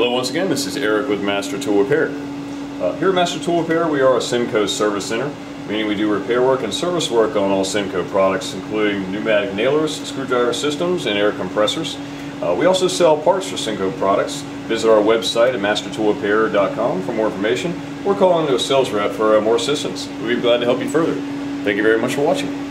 Hello once again, this is Eric with Master Tool Repair. Uh, here at Master Tool Repair we are a SENCO service center, meaning we do repair work and service work on all SENCO products including pneumatic nailers, screwdriver systems, and air compressors. Uh, we also sell parts for SENCO products. Visit our website at mastertoolrepair.com for more information or call into a sales rep for uh, more assistance. We'd be glad to help you further. Thank you very much for watching.